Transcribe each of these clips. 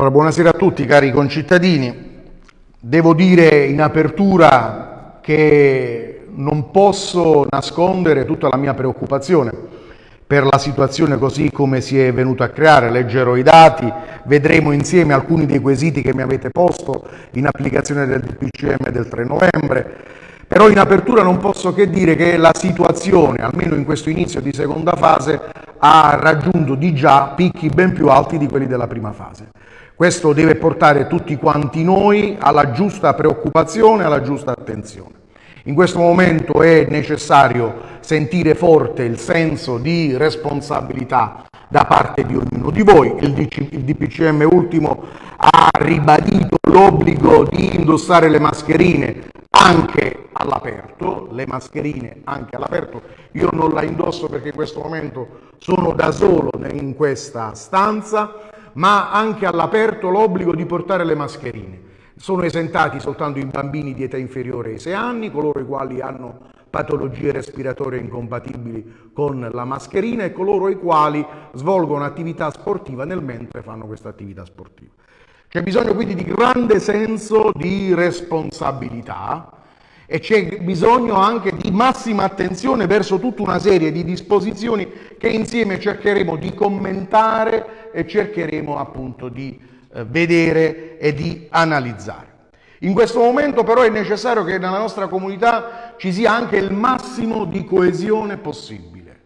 Allora, buonasera a tutti cari concittadini. Devo dire in apertura che non posso nascondere tutta la mia preoccupazione per la situazione così come si è venuta a creare. Leggerò i dati, vedremo insieme alcuni dei quesiti che mi avete posto in applicazione del DPCM del 3 novembre. Però in apertura non posso che dire che la situazione, almeno in questo inizio di seconda fase, ha raggiunto di già picchi ben più alti di quelli della prima fase. Questo deve portare tutti quanti noi alla giusta preoccupazione, alla giusta attenzione. In questo momento è necessario sentire forte il senso di responsabilità da parte di ognuno di voi. Il, DPCM ultimo ha ribadito l'obbligo di indossare le mascherine anche all'aperto, le mascherine anche all'aperto. Io non la indosso perché in questo momento sono da solo in questa stanza, ma anche all'aperto l'obbligo di portare le mascherine. Sono esentati soltanto i bambini di età inferiore ai 6 anni, coloro i quali hanno patologie respiratorie incompatibili con la mascherina e coloro i quali svolgono attività sportiva nel mentre fanno questa attività sportiva. C'è bisogno quindi di grande senso di responsabilità e c'è bisogno anche di massima attenzione verso tutta una serie di disposizioni che insieme cercheremo di commentare e cercheremo appunto di eh, vedere e di analizzare. In questo momento però è necessario che nella nostra comunità ci sia anche il massimo di coesione possibile.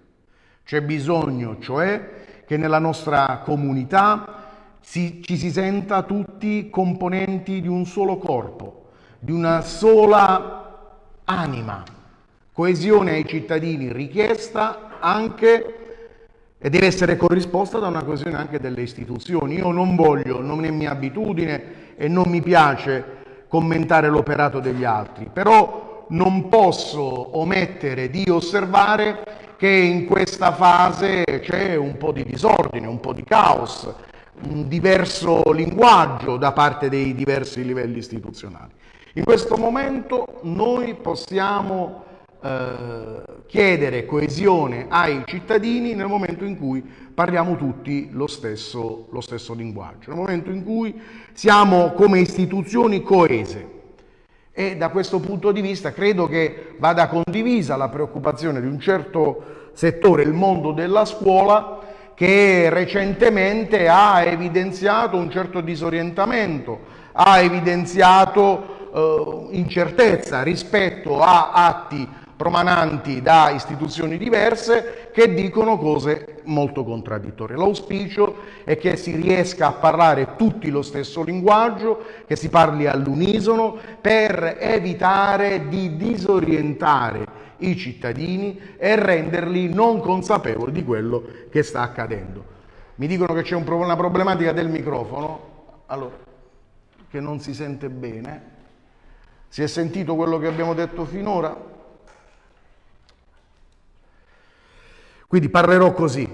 C'è bisogno cioè che nella nostra comunità si, ci si senta tutti componenti di un solo corpo, di una sola anima, coesione ai cittadini richiesta anche e deve essere corrisposta da una coesione anche delle istituzioni. Io non voglio, non è mia abitudine e non mi piace commentare l'operato degli altri, però non posso omettere di osservare che in questa fase c'è un po' di disordine, un po' di caos, un diverso linguaggio da parte dei diversi livelli istituzionali. In questo momento noi possiamo eh, chiedere coesione ai cittadini nel momento in cui parliamo tutti lo stesso, lo stesso linguaggio, nel momento in cui siamo come istituzioni coese. E da questo punto di vista credo che vada condivisa la preoccupazione di un certo settore, il mondo della scuola, che recentemente ha evidenziato un certo disorientamento, ha evidenziato eh, incertezza rispetto a atti promananti da istituzioni diverse che dicono cose molto contraddittorie. L'auspicio è che si riesca a parlare tutti lo stesso linguaggio, che si parli all'unisono per evitare di disorientare i cittadini e renderli non consapevoli di quello che sta accadendo. Mi dicono che c'è un, una problematica del microfono, allora, che non si sente bene. Si è sentito quello che abbiamo detto finora? Quindi parlerò così.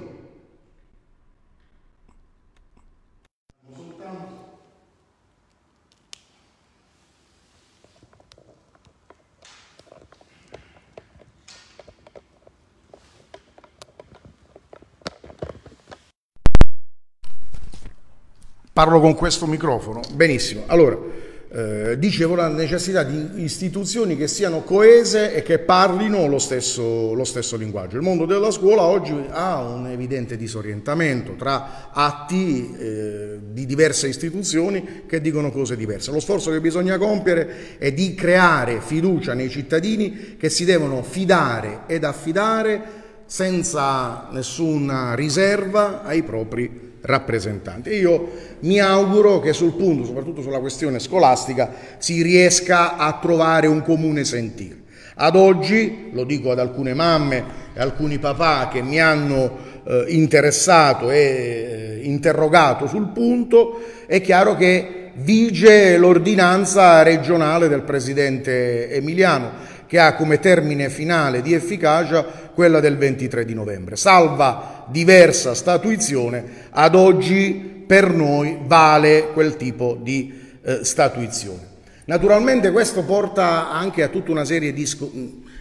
Parlo con questo microfono? Benissimo. Allora, eh, dicevo la necessità di istituzioni che siano coese e che parlino lo stesso, lo stesso, linguaggio. Il mondo della scuola oggi ha un evidente disorientamento tra atti eh, di diverse istituzioni che dicono cose diverse. Lo sforzo che bisogna compiere è di creare fiducia nei cittadini che si devono fidare ed affidare senza nessuna riserva ai propri rappresentanti. io mi auguro che sul punto, soprattutto sulla questione scolastica, si riesca a trovare un comune sentire. Ad oggi, lo dico ad alcune mamme e alcuni papà che mi hanno eh, interessato e eh, interrogato sul punto, è chiaro che vige l'ordinanza regionale del presidente Emiliano che ha come termine finale di efficacia quella del 23 di novembre. Salva diversa statuizione, ad oggi per noi vale quel tipo di eh, statuizione. Naturalmente questo porta anche a tutta una serie di,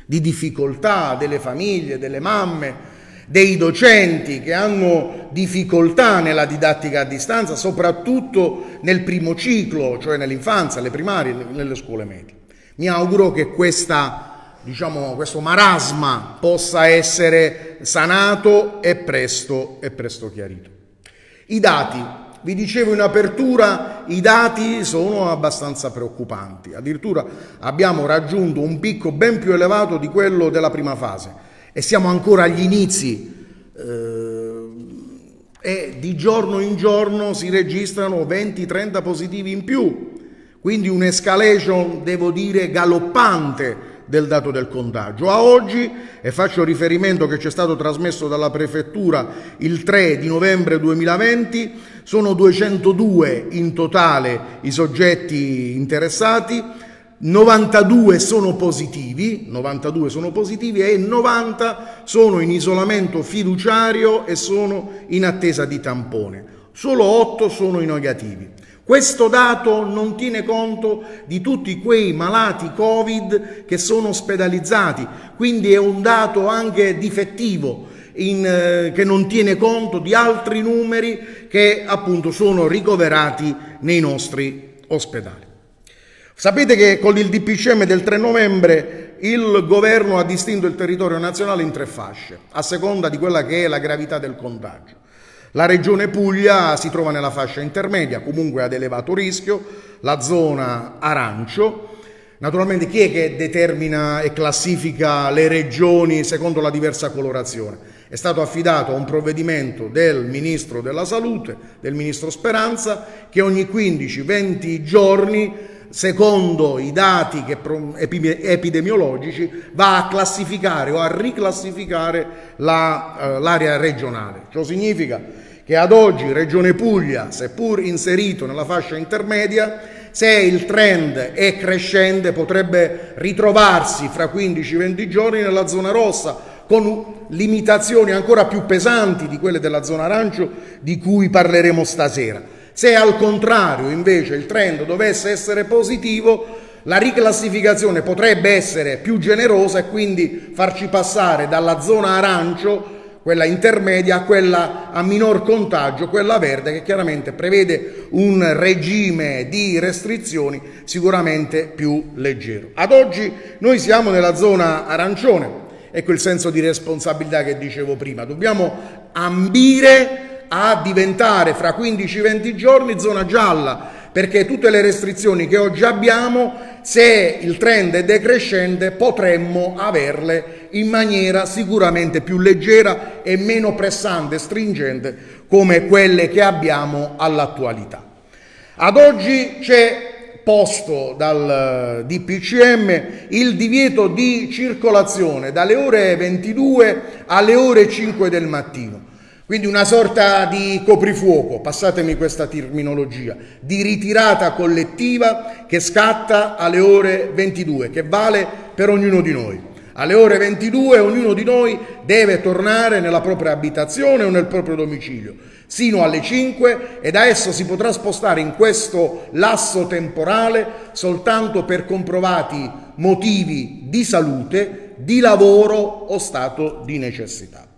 di difficoltà delle famiglie, delle mamme, dei docenti che hanno difficoltà nella didattica a distanza, soprattutto nel primo ciclo, cioè nell'infanzia, alle primarie, nelle scuole medie. Mi auguro che questa, diciamo, questo marasma possa essere sanato e presto, e presto chiarito. I dati, vi dicevo in apertura, i dati sono abbastanza preoccupanti, addirittura abbiamo raggiunto un picco ben più elevato di quello della prima fase. E siamo ancora agli inizi eh, e di giorno in giorno si registrano 20-30 positivi in più, quindi un'escalation, devo dire, galoppante del dato del contagio. A oggi, e faccio riferimento che c'è stato trasmesso dalla prefettura il 3 di novembre 2020, sono 202 in totale i soggetti interessati, 92 sono positivi, 92 sono positivi e 90 sono in isolamento fiduciario e sono in attesa di tampone. Solo 8 sono i negativi. Questo dato non tiene conto di tutti quei malati Covid che sono ospedalizzati, quindi è un dato anche difettivo in, eh, che non tiene conto di altri numeri che appunto sono ricoverati nei nostri ospedali. Sapete che con il DPCM del 3 novembre il governo ha distinto il territorio nazionale in tre fasce, a seconda di quella che è la gravità del contagio. La regione Puglia si trova nella fascia intermedia, comunque ad elevato rischio, la zona arancio. Naturalmente chi è che determina e classifica le regioni secondo la diversa colorazione? È stato affidato a un provvedimento del Ministro della Salute, del Ministro Speranza, che ogni 15-20 giorni secondo i dati epidemiologici, va a classificare o a riclassificare l'area la, regionale. Ciò significa che ad oggi Regione Puglia, seppur inserito nella fascia intermedia, se il trend è crescente potrebbe ritrovarsi fra 15-20 giorni nella zona rossa con limitazioni ancora più pesanti di quelle della zona arancio di cui parleremo stasera. Se al contrario invece il trend dovesse essere positivo, la riclassificazione potrebbe essere più generosa e quindi farci passare dalla zona arancio, quella intermedia, a quella a minor contagio, quella verde, che chiaramente prevede un regime di restrizioni sicuramente più leggero. Ad oggi noi siamo nella zona arancione, ecco il senso di responsabilità che dicevo prima, dobbiamo ambire a diventare fra 15-20 giorni zona gialla, perché tutte le restrizioni che oggi abbiamo, se il trend è decrescente, potremmo averle in maniera sicuramente più leggera e meno pressante e stringente come quelle che abbiamo all'attualità. Ad oggi c'è posto dal DPCM il divieto di circolazione dalle ore 22 alle ore 5 del mattino. Quindi una sorta di coprifuoco, passatemi questa terminologia, di ritirata collettiva che scatta alle ore 22, che vale per ognuno di noi. Alle ore 22 ognuno di noi deve tornare nella propria abitazione o nel proprio domicilio, sino alle 5 e da esso si potrà spostare in questo lasso temporale soltanto per comprovati motivi di salute, di lavoro o stato di necessità.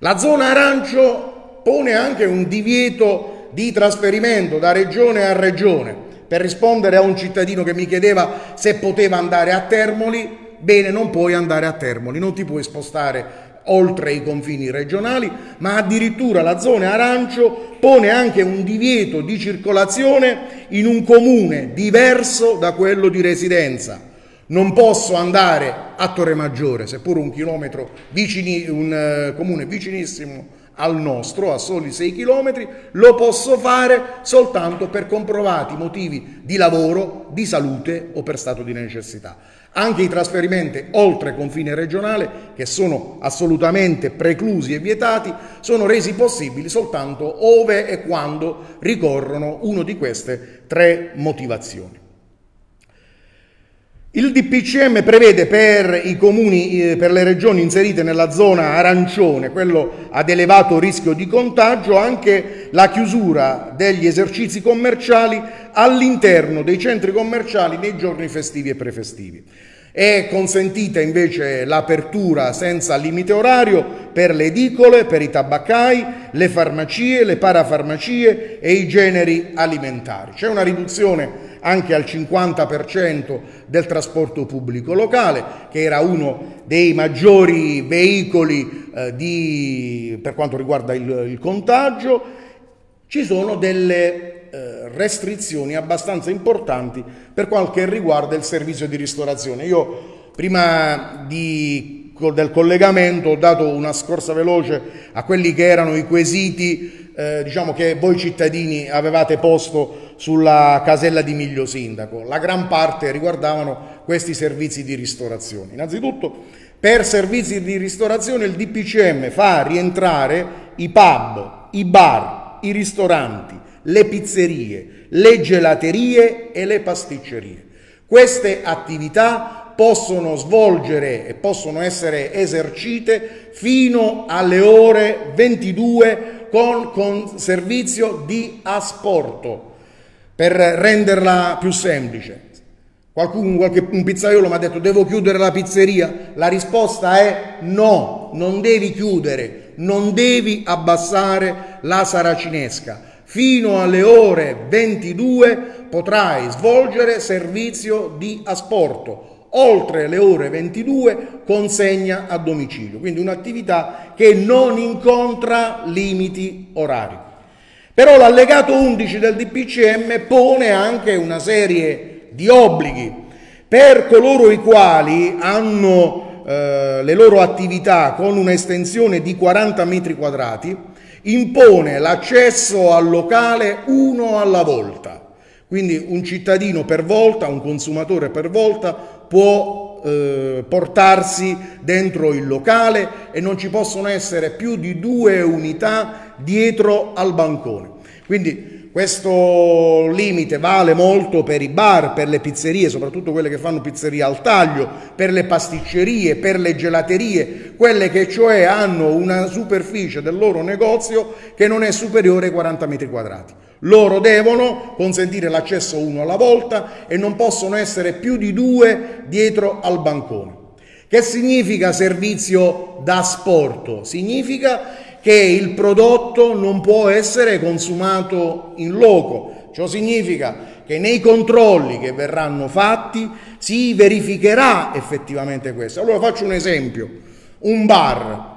La zona arancio pone anche un divieto di trasferimento da regione a regione. Per rispondere a un cittadino che mi chiedeva se poteva andare a Termoli, bene, non puoi andare a Termoli, non ti puoi spostare oltre i confini regionali, ma addirittura la zona arancio pone anche un divieto di circolazione in un comune diverso da quello di residenza. Non posso andare a Torre Maggiore, seppur un chilometro vicini, un uh, comune vicinissimo al nostro, a soli 6 chilometri, lo posso fare soltanto per comprovati motivi di lavoro, di salute o per stato di necessità. Anche i trasferimenti oltre confine regionale, che sono assolutamente preclusi e vietati, sono resi possibili soltanto ove e quando ricorrono una di queste tre motivazioni. Il DPCM prevede per i comuni, eh, per le regioni inserite nella zona arancione, quello ad elevato rischio di contagio, anche la chiusura degli esercizi commerciali all'interno dei centri commerciali nei giorni festivi e prefestivi. È consentita invece l'apertura senza limite orario per le edicole, per i tabaccai, le farmacie, le parafarmacie e i generi alimentari. C'è una riduzione anche al 50% del trasporto pubblico locale, che era uno dei maggiori veicoli eh, di, per quanto riguarda il, il contagio. Ci sono delle eh, restrizioni abbastanza importanti per quel che riguarda il servizio di ristorazione. Io prima di, del collegamento ho dato una scorsa veloce a quelli che erano i quesiti eh, diciamo che voi cittadini avevate posto sulla casella di Miglio Sindaco. La gran parte riguardavano questi servizi di ristorazione. Innanzitutto, per servizi di ristorazione il DPCM fa rientrare i pub, i bar, i ristoranti, le pizzerie, le gelaterie e le pasticcerie. Queste attività possono svolgere e possono essere esercite fino alle ore 22 con, con servizio di asporto per renderla più semplice. Qualcuno, qualche, un pizzaiolo mi ha detto devo chiudere la pizzeria? La risposta è no, non devi chiudere, non devi abbassare la saracinesca. Fino alle ore 22 potrai svolgere servizio di asporto. Oltre le ore 22 consegna a domicilio, quindi un'attività che non incontra limiti orari. Però l'allegato 11 del DPCM pone anche una serie di obblighi. Per coloro i quali hanno eh, le loro attività con un'estensione di 40 metri quadrati, impone l'accesso al locale uno alla volta. Quindi un cittadino per volta, un consumatore per volta può eh, portarsi dentro il locale e non ci possono essere più di due unità dietro al bancone. Quindi questo limite vale molto per i bar, per le pizzerie, soprattutto quelle che fanno pizzeria al taglio, per le pasticcerie, per le gelaterie, quelle che cioè hanno una superficie del loro negozio che non è superiore ai 40 metri quadrati. Loro devono consentire l'accesso uno alla volta e non possono essere più di due dietro al bancone. Che significa servizio da sporto? Significa che il prodotto non può essere consumato in loco. Ciò significa che nei controlli che verranno fatti si verificherà effettivamente questo. Allora faccio un esempio. Un bar,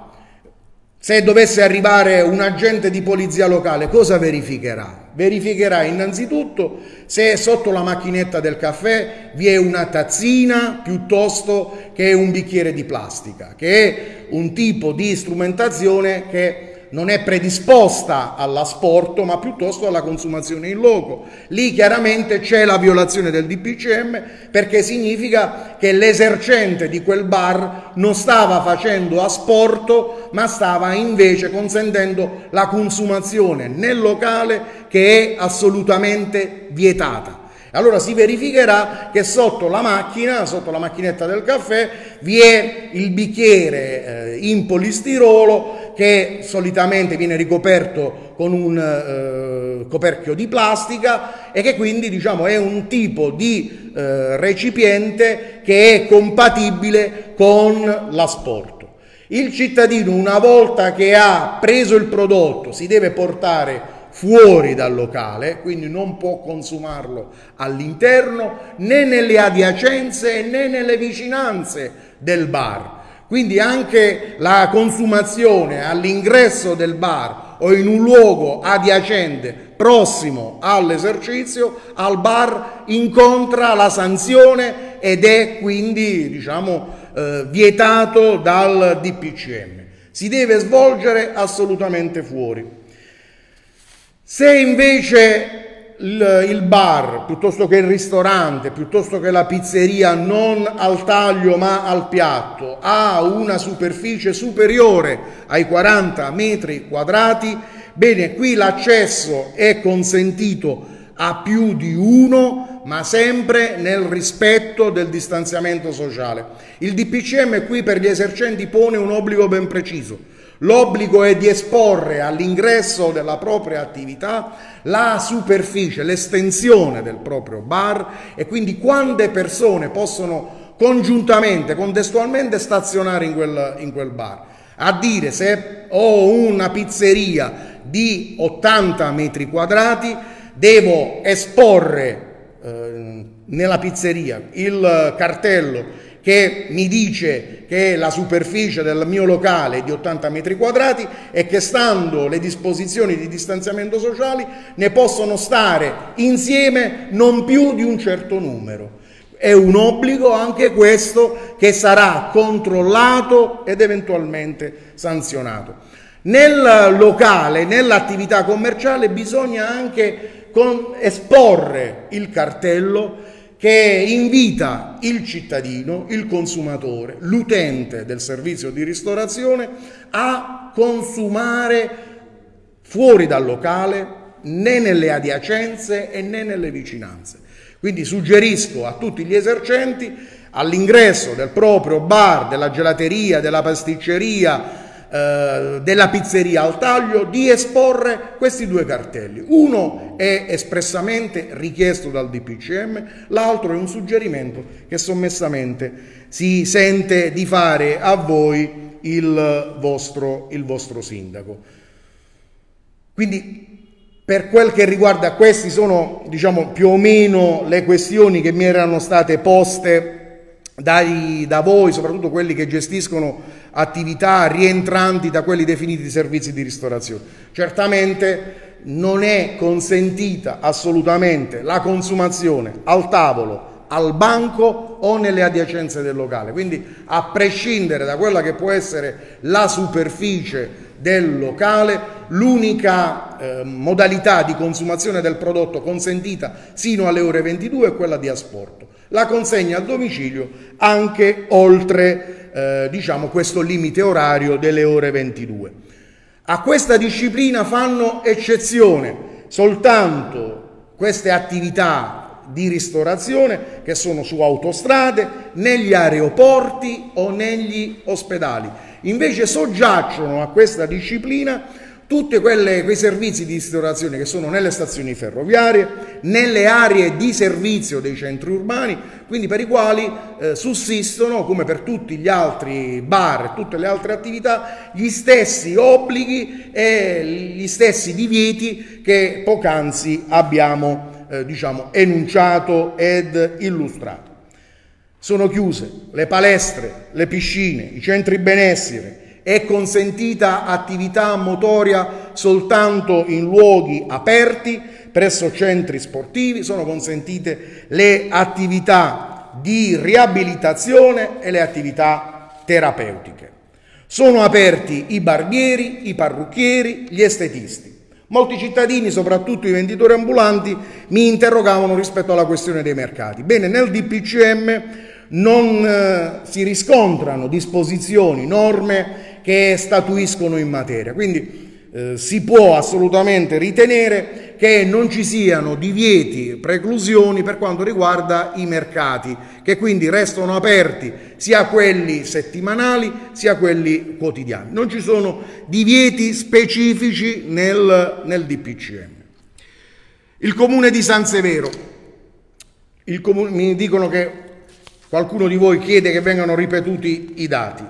se dovesse arrivare un agente di polizia locale, cosa verificherà? Verificherà innanzitutto se sotto la macchinetta del caffè vi è una tazzina piuttosto che un bicchiere di plastica, che è un tipo di strumentazione che non è predisposta all'asporto ma piuttosto alla consumazione in loco. Lì chiaramente c'è la violazione del DPCM perché significa che l'esercente di quel bar non stava facendo asporto ma stava invece consentendo la consumazione nel locale che è assolutamente vietata. Allora si verificherà che sotto la macchina, sotto la macchinetta del caffè, vi è il bicchiere eh, in polistirolo che solitamente viene ricoperto con un eh, coperchio di plastica e che quindi diciamo, è un tipo di eh, recipiente che è compatibile con l'asporto. Il cittadino una volta che ha preso il prodotto si deve portare fuori dal locale, quindi non può consumarlo all'interno né nelle adiacenze né nelle vicinanze del bar. Quindi anche la consumazione all'ingresso del bar o in un luogo adiacente prossimo all'esercizio, al bar incontra la sanzione ed è quindi diciamo, eh, vietato dal DPCM. Si deve svolgere assolutamente fuori. Se invece il, il, bar, piuttosto che il ristorante, piuttosto che la pizzeria, non al taglio ma al piatto, ha una superficie superiore ai 40 metri quadrati, bene, qui l'accesso è consentito a più di uno, ma sempre nel rispetto del distanziamento sociale. Il DPCM qui per gli esercenti pone un obbligo ben preciso L'obbligo è di esporre all'ingresso della propria attività la superficie, l'estensione del proprio bar e quindi quante persone possono congiuntamente, contestualmente stazionare in quel, in quel bar. a dire se ho una pizzeria di 80 metri quadrati, devo esporre eh, nella pizzeria il cartello che mi dice che la superficie del mio locale è di 80 metri quadrati e che stando le disposizioni di distanziamento sociali ne possono stare insieme non più di un certo numero. È un obbligo anche questo che sarà controllato ed eventualmente sanzionato. Nel locale, nell'attività commerciale bisogna anche esporre il cartello che invita il cittadino, il consumatore, l'utente del servizio di ristorazione a consumare fuori dal locale né nelle adiacenze e né nelle vicinanze. Quindi suggerisco a tutti gli esercenti all'ingresso del proprio bar, della gelateria, della pasticceria, eh, della pizzeria al taglio di esporre questi due cartelli. Uno è espressamente richiesto dal DPCM, l'altro è un suggerimento che sommessamente si sente di fare a voi il vostro, il vostro sindaco. Quindi per quel che riguarda questi sono diciamo più o meno le questioni che mi erano state poste dai, da voi, soprattutto quelli che gestiscono attività rientranti da quelli definiti servizi di ristorazione. Certamente non è consentita assolutamente la consumazione al tavolo, al banco o nelle adiacenze del locale. Quindi a prescindere da quella che può essere la superficie del locale, l'unica eh, modalità di consumazione del prodotto consentita sino alle ore 22 è quella di asporto. La consegna a domicilio anche oltre eh, diciamo, questo limite orario delle ore 22. A questa disciplina fanno eccezione soltanto queste attività di ristorazione che sono su autostrade, negli aeroporti o negli ospedali Invece soggiacciono a questa disciplina tutti quei servizi di ristorazione che sono nelle stazioni ferroviarie, nelle aree di servizio dei centri urbani, quindi per i quali eh, sussistono, come per tutti gli altri bar e tutte le altre attività, gli stessi obblighi e gli stessi divieti che poc'anzi abbiamo eh, diciamo, enunciato ed illustrato. Sono chiuse le palestre, le piscine, i centri benessere, è consentita attività motoria soltanto in luoghi aperti, presso centri sportivi, sono consentite le attività di riabilitazione e le attività terapeutiche. Sono aperti i barbieri, i parrucchieri, gli estetisti. Molti cittadini, soprattutto i venditori ambulanti, mi interrogavano rispetto alla questione dei mercati. Bene, nel DPCM non eh, si riscontrano disposizioni, norme che statuiscono in materia. Quindi eh, si può assolutamente ritenere che non ci siano divieti, preclusioni per quanto riguarda i mercati, che quindi restano aperti sia quelli settimanali sia quelli quotidiani. Non ci sono divieti specifici nel, nel DPCM. Il comune di San Severo, comune, mi dicono che Qualcuno di voi chiede che vengano ripetuti i dati.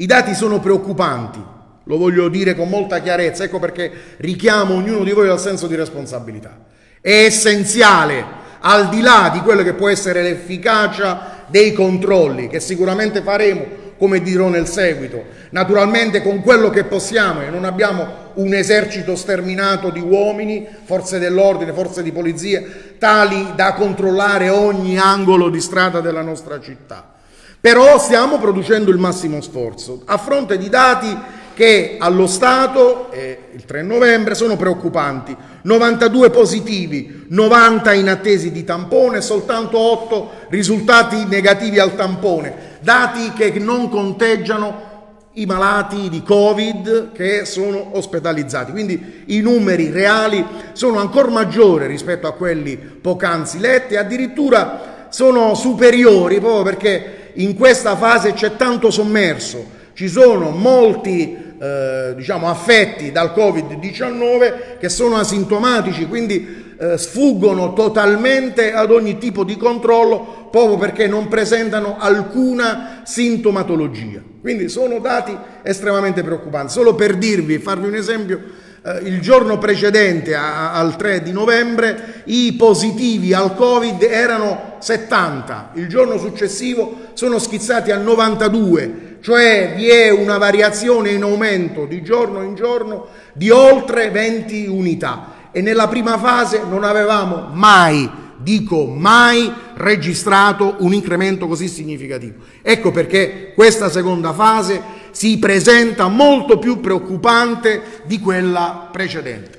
I dati sono preoccupanti, lo voglio dire con molta chiarezza, ecco perché richiamo ognuno di voi al senso di responsabilità. È essenziale, al di là di quello che può essere l'efficacia dei controlli, che sicuramente faremo come dirò nel seguito. Naturalmente con quello che possiamo, e non abbiamo un esercito sterminato di uomini, forze dell'ordine, forze di polizia, tali da controllare ogni angolo di strada della nostra città. Però stiamo producendo il massimo sforzo a fronte di dati che allo Stato, eh, il 3 novembre, sono preoccupanti. 92 positivi, 90 inattesi di tampone, soltanto 8 risultati negativi al tampone dati che non conteggiano i malati di Covid che sono ospedalizzati. Quindi i numeri reali sono ancora maggiori rispetto a quelli poc'anzi letti, addirittura sono superiori proprio perché in questa fase c'è tanto sommerso, ci sono molti eh, diciamo, affetti dal Covid-19 che sono asintomatici, quindi eh, sfuggono totalmente ad ogni tipo di controllo proprio perché non presentano alcuna sintomatologia. Quindi sono dati estremamente preoccupanti. Solo per dirvi, farvi un esempio, eh, il giorno precedente a, al 3 di novembre i positivi al Covid erano 70, il giorno successivo sono schizzati a 92 cioè vi è una variazione in aumento di giorno in giorno di oltre 20 unità. E nella prima fase non avevamo mai, dico mai, registrato un incremento così significativo. Ecco perché questa seconda fase si presenta molto più preoccupante di quella precedente.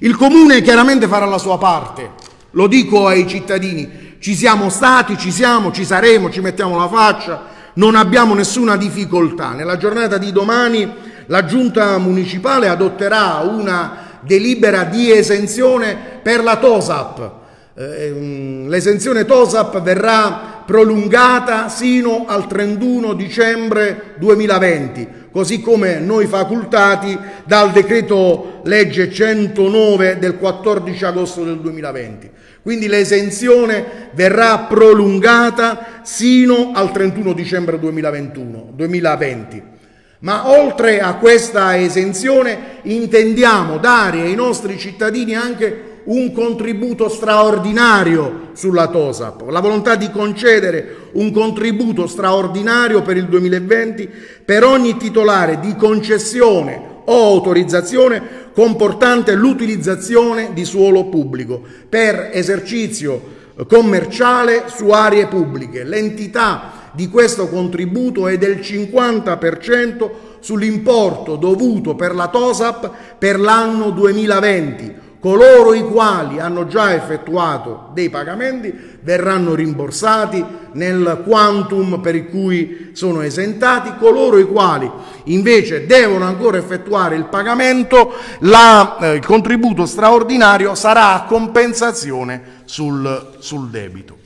Il comune chiaramente farà la sua parte, lo dico ai cittadini, ci siamo stati, ci siamo, ci saremo, ci mettiamo la faccia, non abbiamo nessuna difficoltà. Nella giornata di domani la giunta municipale adotterà una delibera di esenzione per la TOSAP. Eh, mm, l'esenzione TOSAP verrà prolungata sino al 31 dicembre 2020, così come noi facoltati dal decreto legge 109 del 14 agosto del 2020. Quindi l'esenzione verrà prolungata sino al 31 dicembre 2021, 2020. Ma oltre a questa esenzione intendiamo dare ai nostri cittadini anche un contributo straordinario sulla TOSAP, la volontà di concedere un contributo straordinario per il 2020 per ogni titolare di concessione o autorizzazione comportante l'utilizzazione di suolo pubblico per esercizio commerciale su aree pubbliche. L'entità di questo contributo è del 50% sull'importo dovuto per la TOSAP per l'anno 2020 Coloro i quali hanno già effettuato dei pagamenti verranno rimborsati nel quantum per cui sono esentati, coloro i quali invece devono ancora effettuare il pagamento, la, eh, il contributo straordinario sarà a compensazione sul, sul debito.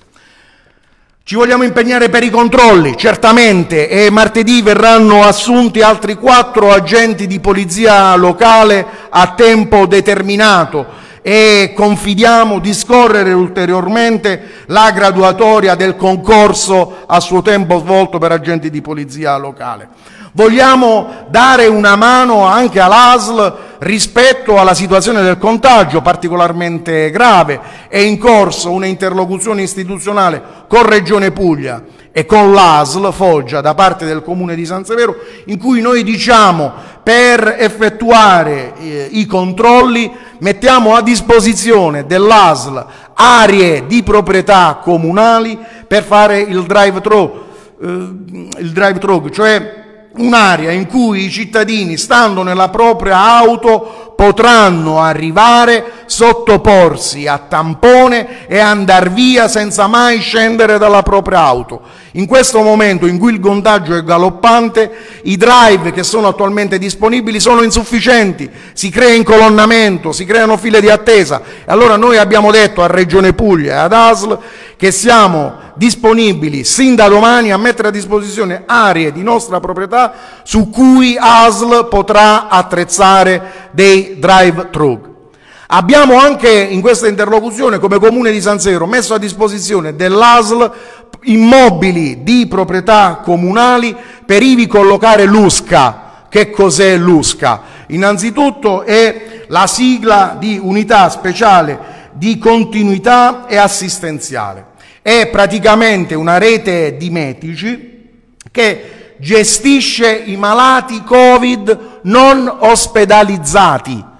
Ci vogliamo impegnare per i controlli, certamente, e martedì verranno assunti altri quattro agenti di polizia locale a tempo determinato e confidiamo di scorrere ulteriormente la graduatoria del concorso a suo tempo svolto per agenti di polizia locale. Vogliamo dare una mano anche all'ASL rispetto alla situazione del contagio particolarmente grave. È in corso un'interlocuzione istituzionale con Regione Puglia e con l'ASL Foggia da parte del Comune di San Severo in cui noi diciamo per effettuare eh, i controlli mettiamo a disposizione dell'ASL aree di proprietà comunali per fare il drive-thru, eh, drive-thru cioè un'area in cui i cittadini, stando nella propria auto, potranno arrivare, sottoporsi a tampone e andare via senza mai scendere dalla propria auto. In questo momento in cui il contagio è galoppante, i drive che sono attualmente disponibili sono insufficienti, si crea incolonnamento, si creano file di attesa. Allora noi abbiamo detto a Regione Puglia e ad ASL che siamo disponibili sin da domani a mettere a disposizione aree di nostra proprietà su cui ASL potrà attrezzare dei drive-thru. Abbiamo anche in questa interlocuzione come Comune di San Sero messo a disposizione dell'ASL immobili di proprietà comunali per ivi collocare l'USCA. Che cos'è l'USCA? Innanzitutto è la sigla di unità speciale di continuità e assistenziale. È praticamente una rete di medici che gestisce i malati Covid non ospedalizzati.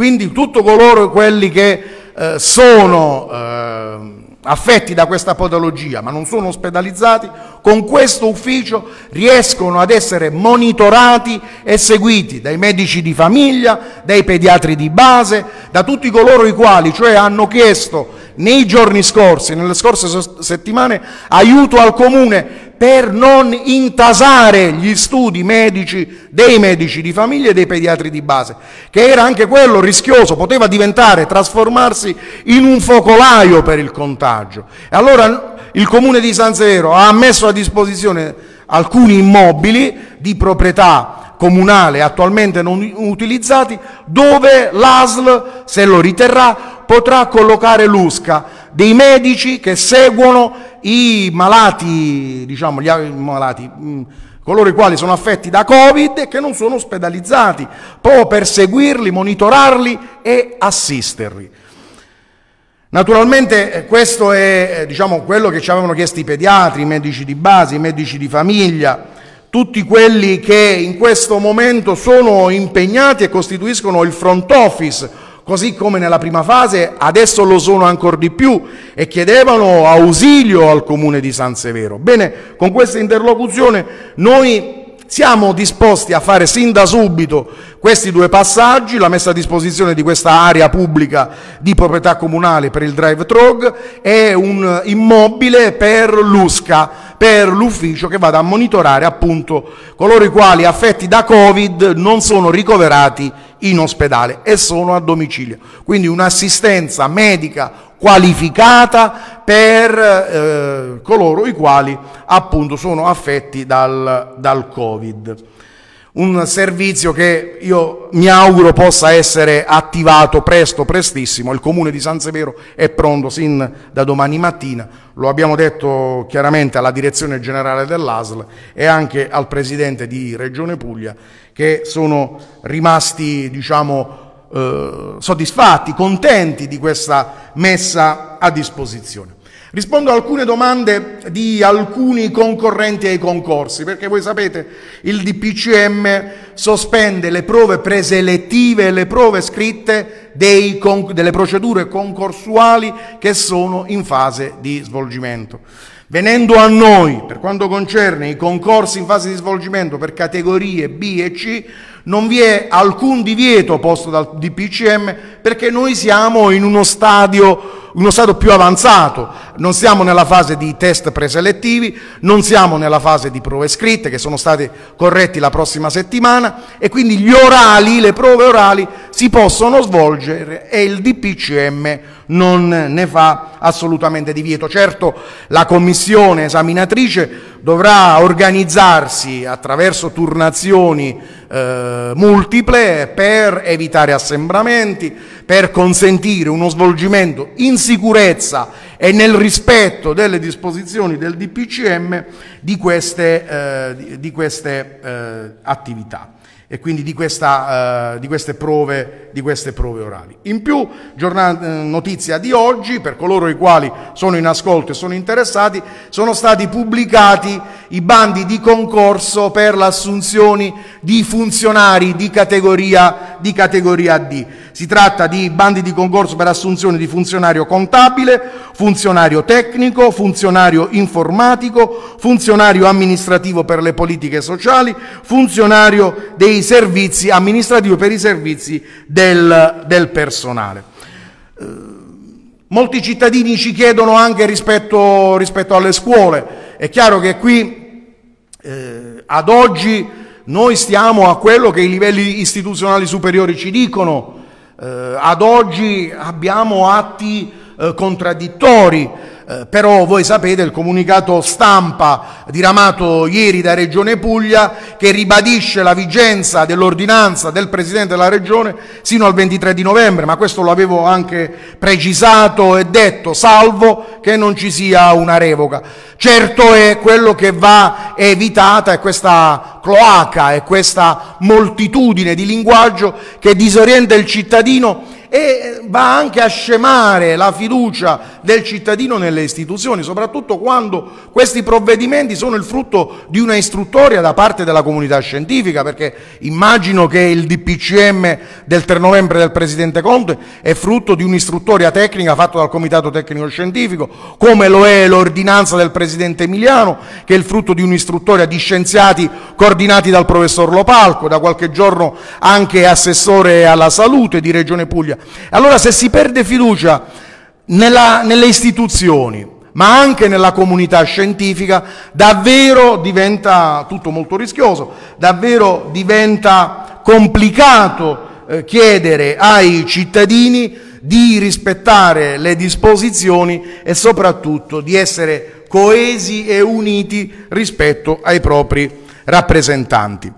Quindi tutti coloro quelli che eh, sono eh, affetti da questa patologia ma non sono ospedalizzati, con questo ufficio riescono ad essere monitorati e seguiti dai medici di famiglia, dai pediatri di base, da tutti coloro i quali cioè hanno chiesto nei giorni scorsi, nelle scorse settimane, aiuto al comune per non intasare gli studi medici dei medici di famiglia e dei pediatri di base, che era anche quello rischioso, poteva diventare, trasformarsi in un focolaio per il contagio. E allora il comune di San Severo ha messo a disposizione alcuni immobili di proprietà comunale attualmente non utilizzati, dove l'ASL, se lo riterrà, potrà collocare l'USCA, dei medici che seguono i malati, diciamo, gli malati, mm, coloro i quali sono affetti da Covid e che non sono ospedalizzati, proprio per seguirli, monitorarli e assisterli. Naturalmente eh, questo è eh, diciamo, quello che ci avevano chiesto i pediatri, i medici di base, i medici di famiglia, tutti quelli che in questo momento sono impegnati e costituiscono il front office, così come nella prima fase, adesso lo sono ancora di più e chiedevano ausilio al comune di San Severo. Bene, con questa interlocuzione noi siamo disposti a fare sin da subito questi due passaggi, la messa a disposizione di questa area pubblica di proprietà comunale per il drive trog e un immobile per l'USCA, per l'ufficio che vada a monitorare appunto coloro i quali affetti da Covid non sono ricoverati in ospedale e sono a domicilio. Quindi un'assistenza medica qualificata per eh, coloro i quali appunto sono affetti dal, dal Covid. Un servizio che io mi auguro possa essere attivato presto, prestissimo. Il comune di San Severo è pronto sin da domani mattina. Lo abbiamo detto chiaramente alla direzione generale dell'ASL e anche al presidente di Regione Puglia che sono rimasti, diciamo, eh, soddisfatti, contenti di questa messa a disposizione. Rispondo a alcune domande di alcuni concorrenti ai concorsi, perché voi sapete il DPCM sospende le prove preselettive e le prove scritte delle procedure concorsuali che sono in fase di svolgimento. Venendo a noi, per quanto concerne i concorsi in fase di svolgimento per categorie B e C, non vi è alcun divieto posto dal DPCM perché noi siamo in uno stadio uno stato più avanzato, non siamo nella fase di test preselettivi, non siamo nella fase di prove scritte che sono state corretti la prossima settimana e quindi gli orali, le prove orali si possono svolgere e il DPCM non ne fa assolutamente divieto. Certo la commissione esaminatrice dovrà organizzarsi attraverso turnazioni eh, multiple per evitare assembramenti, per consentire uno svolgimento in sicurezza e nel rispetto delle disposizioni del DPCM di queste, eh, di, queste eh, attività e quindi di, questa, uh, di, queste prove, di, queste prove, orali. In più, giornata, eh, notizia di oggi, per coloro i quali sono in ascolto e sono interessati, sono stati pubblicati i bandi di concorso per l'assunzione di funzionari di categoria, di categoria D. Si tratta di bandi di concorso per assunzione di funzionario contabile, funzionario tecnico, funzionario informatico, funzionario amministrativo per le politiche sociali, funzionario dei servizi amministrativi per i servizi del, del personale. Eh, molti cittadini ci chiedono anche rispetto, rispetto, alle scuole. È chiaro che qui eh, ad oggi noi stiamo a quello che i livelli istituzionali superiori ci dicono, eh, ad oggi abbiamo atti eh, contraddittori, eh, però voi sapete il comunicato stampa diramato ieri da Regione Puglia che ribadisce la vigenza dell'ordinanza del Presidente della Regione sino al 23 di novembre, ma questo lo avevo anche precisato e detto, salvo che non ci sia una revoca. Certo è quello che va evitata è questa cloaca e questa moltitudine di linguaggio che disorienta il cittadino e va anche a scemare la fiducia del cittadino nelle istituzioni, soprattutto quando questi provvedimenti sono il frutto di una istruttoria da parte della comunità scientifica, perché immagino che il DPCM del 3 novembre del Presidente Conte è frutto di un'istruttoria tecnica fatta dal Comitato Tecnico Scientifico, come lo è l'ordinanza del Presidente Emiliano, che è il frutto di un'istruttoria di scienziati coordinati dal professor Lopalco, da qualche giorno anche assessore alla salute di Regione Puglia. Allora se si perde fiducia nella, nelle istituzioni, ma anche nella comunità scientifica, davvero diventa tutto molto rischioso, davvero diventa complicato eh, chiedere ai cittadini di rispettare le disposizioni e soprattutto di essere coesi e uniti rispetto ai propri rappresentanti.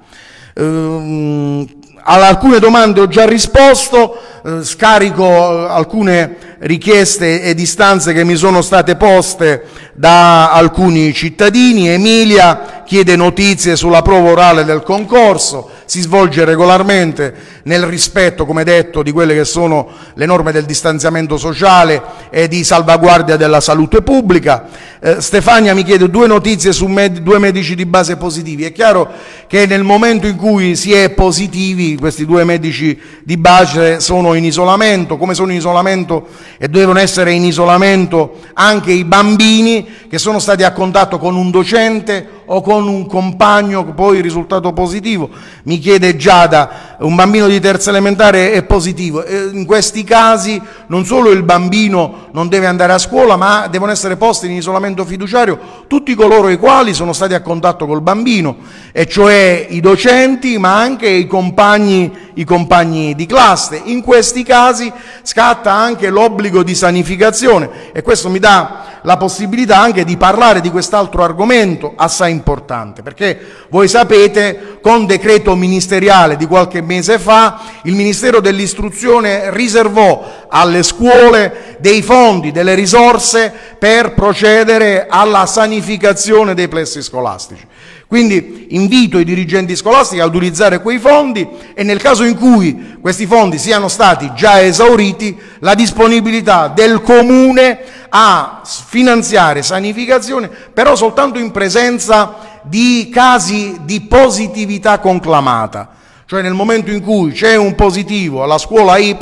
Ehm, ad alcune domande ho già risposto, eh, scarico eh, alcune richieste ed istanze che mi sono state poste da alcuni cittadini. Emilia chiede notizie sulla prova orale del concorso, si svolge regolarmente nel rispetto, come detto, di quelle che sono le norme del distanziamento sociale e di salvaguardia della salute pubblica. Eh, Stefania mi chiede due notizie su med- due medici di base positivi. È chiaro che nel momento in cui si è positivi, questi due medici di base sono in isolamento, come sono in isolamento e devono essere in isolamento anche i bambini che sono stati a contatto con un docente o con un compagno poi risultato positivo. Mi chiede Giada, un bambino di terza elementare è positivo. In questi casi non solo il bambino non deve andare a scuola, ma devono essere posti in isolamento fiduciario tutti coloro i quali sono stati a contatto col bambino, e cioè i docenti, ma anche i compagni, i compagni di classe. In questi casi scatta anche l'obbligo di sanificazione e questo mi dà la possibilità anche di parlare di quest'altro argomento assai importante, perché voi sapete, con decreto ministeriale di qualche mese fa, il Ministero dell'Istruzione riservò alle scuole dei fondi, delle risorse per procedere alla sanificazione dei plessi scolastici. Quindi invito i dirigenti scolastici a utilizzare quei fondi e nel caso in cui questi fondi siano stati già esauriti, la disponibilità del comune a finanziare sanificazione, però soltanto in presenza di casi di positività conclamata. Cioè nel momento in cui c'è un positivo alla scuola Y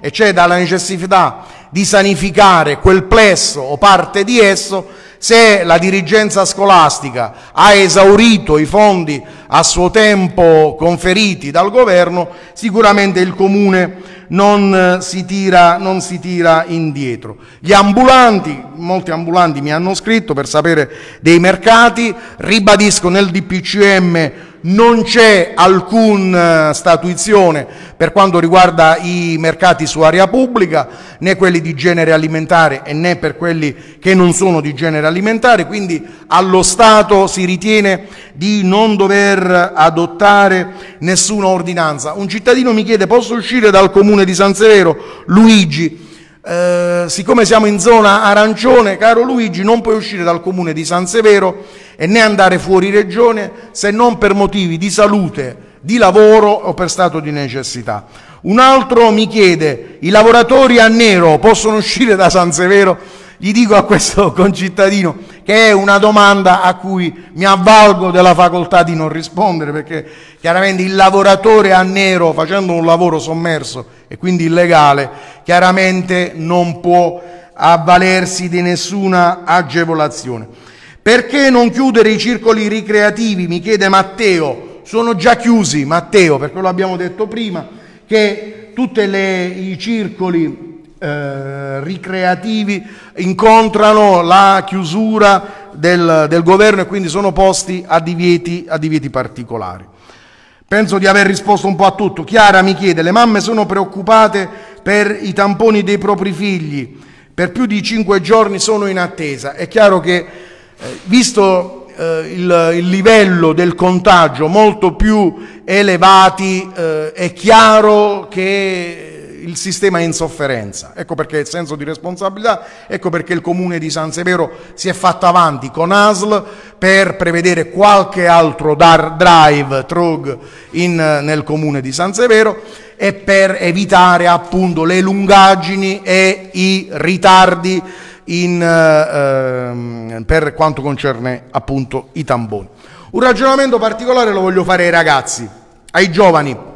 e c'è dalla necessità di sanificare quel plesso o parte di esso, se la dirigenza scolastica ha esaurito i fondi a suo tempo conferiti dal governo, sicuramente il comune non si tira, non si tira indietro. Gli ambulanti, molti ambulanti mi hanno scritto per sapere dei mercati, ribadisco nel DPCM non c'è alcuna statuizione per quanto riguarda i mercati su area pubblica, né quelli di genere alimentare e né per quelli che non sono di genere alimentare, quindi allo Stato si ritiene di non dover adottare nessuna ordinanza. Un cittadino mi chiede posso uscire dal comune di San Severo? Luigi, eh, siccome siamo in zona arancione, caro Luigi, non puoi uscire dal comune di San Severo e né andare fuori regione se non per motivi di salute, di lavoro o per stato di necessità. Un altro mi chiede, i lavoratori a nero possono uscire da San Severo? Gli dico a questo concittadino che è una domanda a cui mi avvalgo della facoltà di non rispondere perché chiaramente il lavoratore a nero facendo un lavoro sommerso e quindi illegale chiaramente non può avvalersi di nessuna agevolazione. Perché non chiudere i circoli ricreativi? Mi chiede Matteo. Sono già chiusi, Matteo, perché lo abbiamo detto prima, che tutti i circoli eh, ricreativi incontrano la chiusura del, del, governo e quindi sono posti a divieti, a divieti particolari. Penso di aver risposto un po' a tutto. Chiara mi chiede, le mamme sono preoccupate per i tamponi dei propri figli, per più di cinque giorni sono in attesa. È chiaro che, eh, visto eh, il, il, livello del contagio molto più elevati, eh, è chiaro che il sistema è in sofferenza. Ecco perché il senso di responsabilità, ecco perché il comune di San Severo si è fatto avanti con ASL per prevedere qualche altro drive, trug in, nel comune di San Severo e per evitare appunto le lungaggini e i ritardi in, eh, per quanto concerne appunto i tamponi. Un ragionamento particolare lo voglio fare ai ragazzi, ai giovani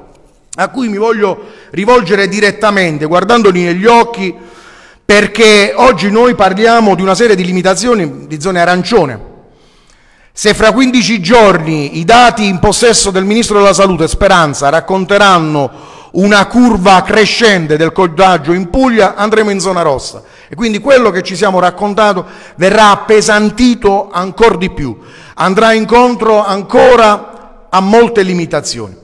a cui mi voglio rivolgere direttamente, guardandoli negli occhi, perché oggi noi parliamo di una serie di limitazioni di zone arancione. Se fra 15 giorni i dati in possesso del Ministro della Salute, Speranza, racconteranno una curva crescente del contagio in Puglia, andremo in zona rossa. E quindi quello che ci siamo raccontato verrà appesantito ancora di più, andrà incontro ancora a molte limitazioni.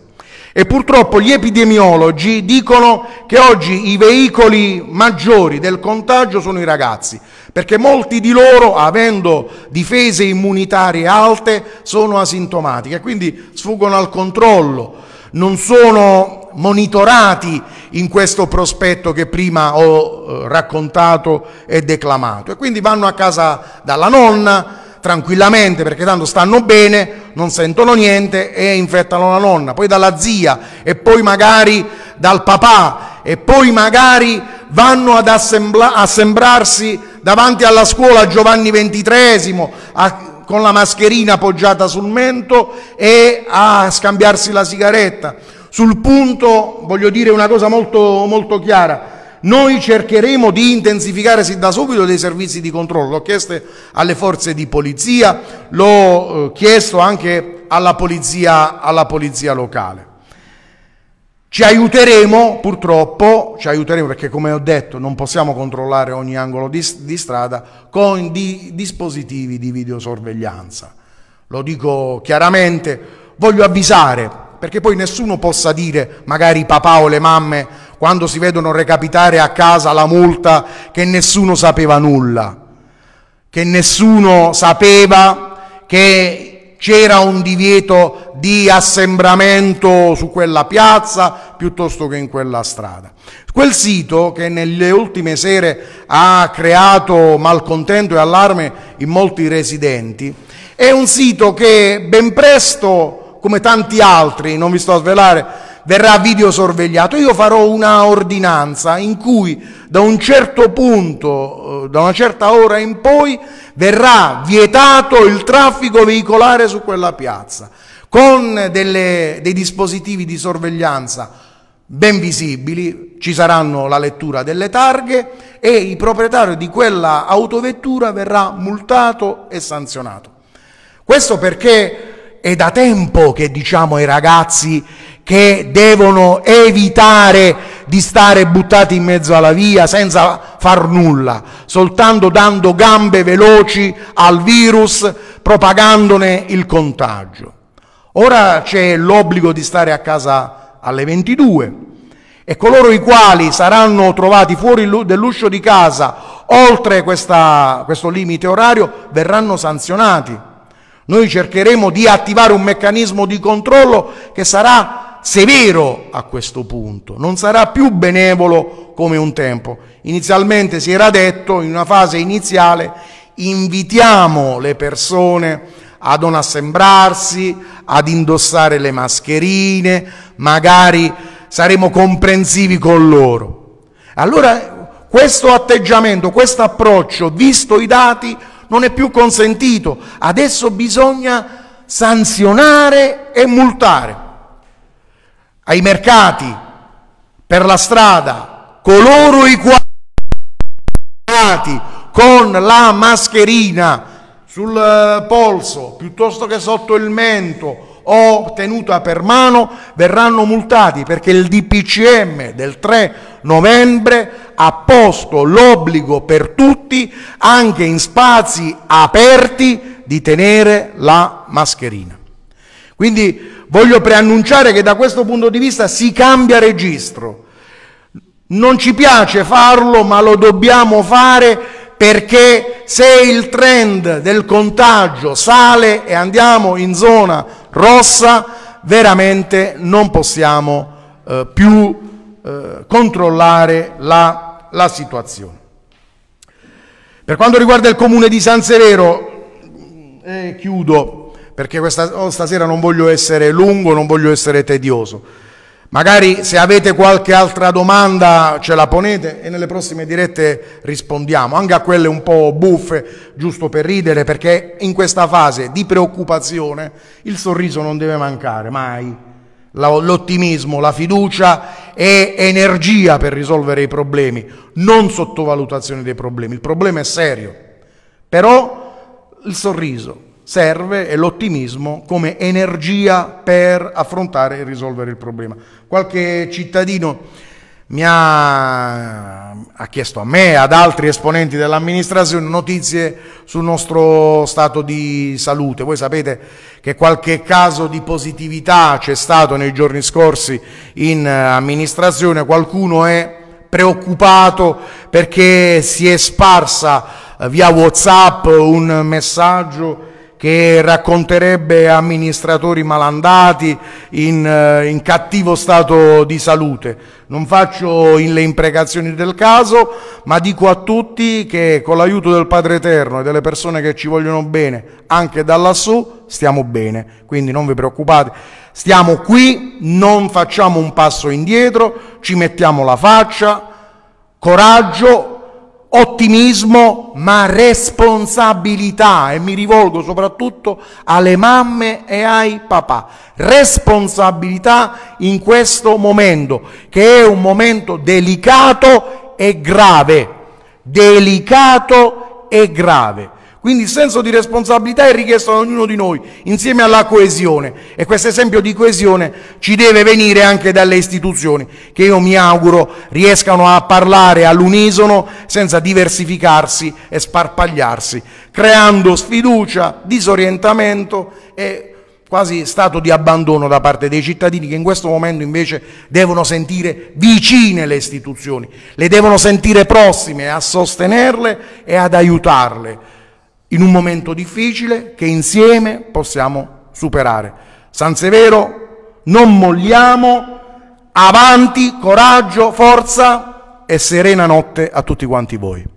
E purtroppo gli epidemiologi dicono che oggi i veicoli maggiori del contagio sono i ragazzi, perché molti di loro, avendo difese immunitarie alte, sono asintomatiche quindi sfuggono al controllo, non sono monitorati in questo prospetto che prima ho eh, raccontato e declamato e quindi vanno a casa dalla nonna tranquillamente perché tanto stanno bene, non sentono niente e infettano la nonna, poi dalla zia e poi magari dal papà e poi magari vanno ad assembla- assembrarsi davanti alla scuola Giovanni XXIII a, con la mascherina appoggiata sul mento e a scambiarsi la sigaretta. Sul punto voglio dire una cosa molto, molto chiara noi cercheremo di intensificare sin da subito dei servizi di controllo. L'ho chiesto alle forze di polizia, l'ho eh, chiesto anche alla polizia, alla polizia locale. Ci aiuteremo, purtroppo, ci aiuteremo perché come ho detto non possiamo controllare ogni angolo di, di strada con di, dispositivi di videosorveglianza. Lo dico chiaramente, voglio avvisare perché poi nessuno possa dire, magari papà o le mamme, quando si vedono recapitare a casa la multa, che nessuno sapeva nulla, che nessuno sapeva che c'era un divieto di assembramento su quella piazza piuttosto che in quella strada. Quel sito che nelle ultime sere ha creato malcontento e allarme in molti residenti, è un sito che ben presto come tanti altri, non vi sto a svelare, verrà videosorvegliato. Io farò una ordinanza in cui da un certo punto, eh, da una certa ora in poi, verrà vietato il traffico veicolare su quella piazza, con delle, dei dispositivi di sorveglianza ben visibili, ci saranno la lettura delle targhe e il proprietario di quella autovettura verrà multato e sanzionato. Questo perché è da tempo che diciamo ai ragazzi che devono evitare di stare buttati in mezzo alla via senza far nulla, soltanto dando gambe veloci al virus, propagandone il contagio. Ora c'è l'obbligo di stare a casa alle 22 e coloro i quali saranno trovati fuori dell'uscio di casa oltre questa, questo limite orario verranno sanzionati. Noi cercheremo di attivare un meccanismo di controllo che sarà severo a questo punto, non sarà più benevolo come un tempo. Inizialmente si era detto, in una fase iniziale, invitiamo le persone a non assembrarsi, ad indossare le mascherine, magari saremo comprensivi con loro. Allora questo atteggiamento, questo approccio, visto i dati, non è più consentito, adesso bisogna sanzionare e multare. Ai mercati, per la strada, coloro i quali con la mascherina sul eh, polso piuttosto che sotto il mento o tenuta per mano verranno multati perché il DPCM del 3 novembre ha posto l'obbligo per tutti, anche in spazi aperti, di tenere la mascherina. Quindi voglio preannunciare che da questo punto di vista si cambia registro. Non ci piace farlo, ma lo dobbiamo fare perché se il trend del contagio sale e andiamo in zona rossa, veramente non possiamo eh, più eh, controllare la, la situazione. Per quanto riguarda il comune di San Severo, eh, chiudo perché questa, oh, stasera non voglio essere lungo, non voglio essere tedioso. Magari se avete qualche altra domanda ce la ponete e nelle prossime dirette rispondiamo, anche a quelle un po' buffe, giusto per ridere, perché in questa fase di preoccupazione il sorriso non deve mancare mai. L'ottimismo, la fiducia è energia per risolvere i problemi, non sottovalutazione dei problemi. Il problema è serio, però il sorriso, serve l'ottimismo come energia per affrontare e risolvere il problema. Qualche cittadino mi ha, ha chiesto a me e ad altri esponenti dell'amministrazione notizie sul nostro stato di salute. Voi sapete che qualche caso di positività c'è stato nei giorni scorsi in amministrazione, qualcuno è preoccupato perché si è sparsa via Whatsapp un messaggio che racconterebbe amministratori malandati in, eh, in, cattivo stato di salute. Non faccio le imprecazioni del caso, ma dico a tutti che con l'aiuto del Padre Eterno e delle persone che ci vogliono bene, anche da lassù, stiamo bene. Quindi non vi preoccupate, stiamo qui, non facciamo un passo indietro, ci mettiamo la faccia, coraggio, ottimismo ma responsabilità e mi rivolgo soprattutto alle mamme e ai papà. Responsabilità in questo momento che è un momento delicato e grave. Delicato e grave. Quindi il senso di responsabilità è richiesto da ognuno di noi, insieme alla coesione. E questo esempio di coesione ci deve venire anche dalle istituzioni, che io mi auguro riescano a parlare all'unisono senza diversificarsi e sparpagliarsi, creando sfiducia, disorientamento e quasi stato di abbandono da parte dei cittadini che in questo momento invece devono sentire vicine le istituzioni, le devono sentire prossime a sostenerle e ad aiutarle in un momento difficile che insieme possiamo superare. San Severo, non molliamo, avanti, coraggio, forza e serena notte a tutti quanti voi.